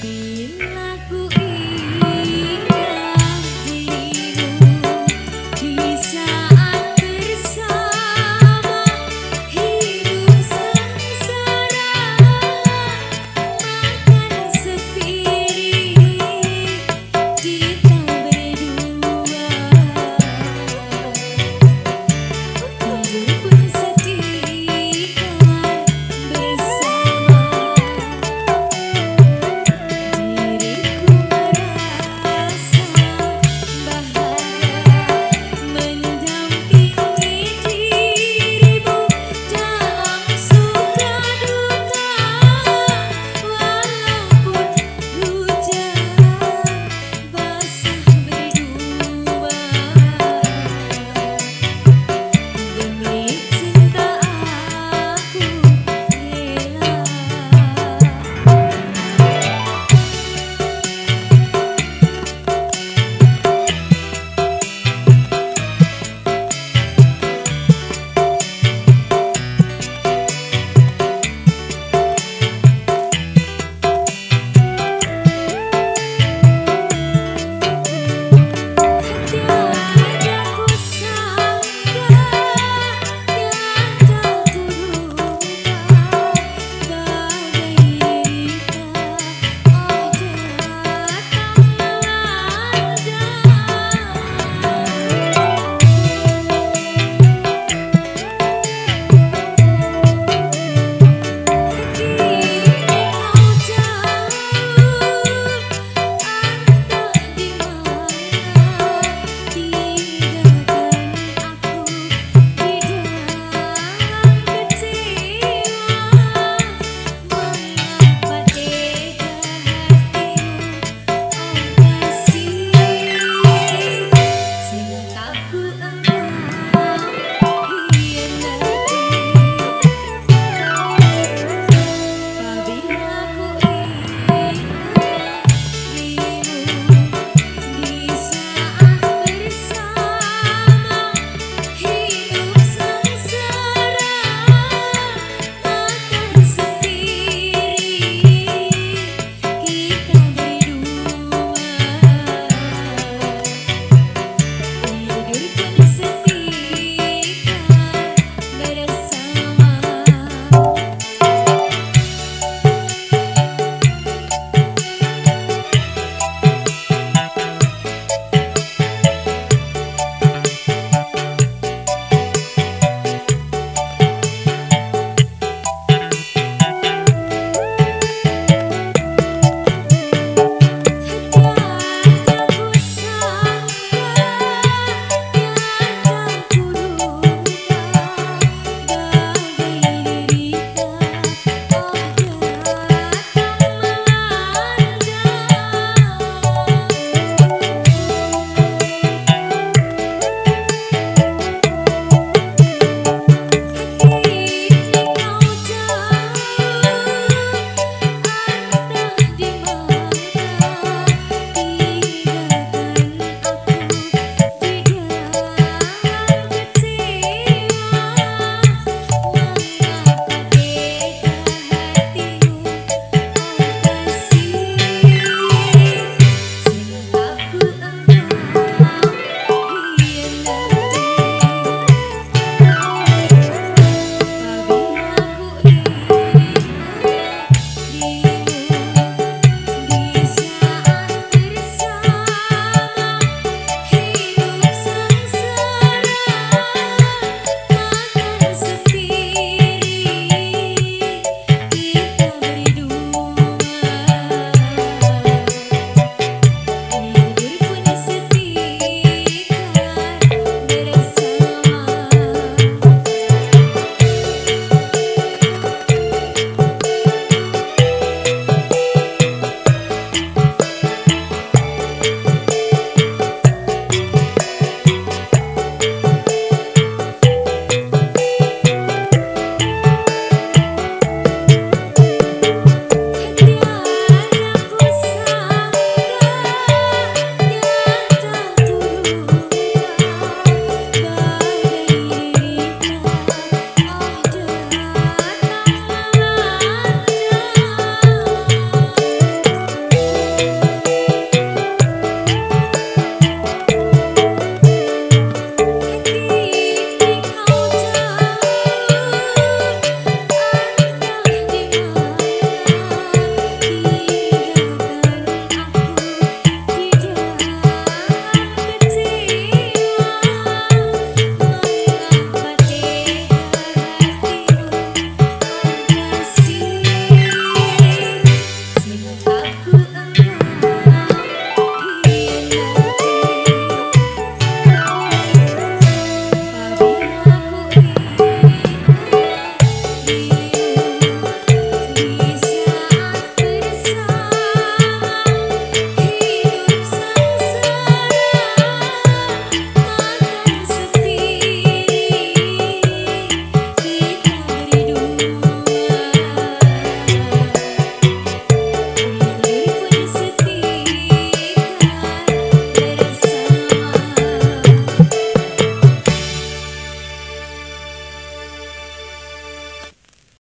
be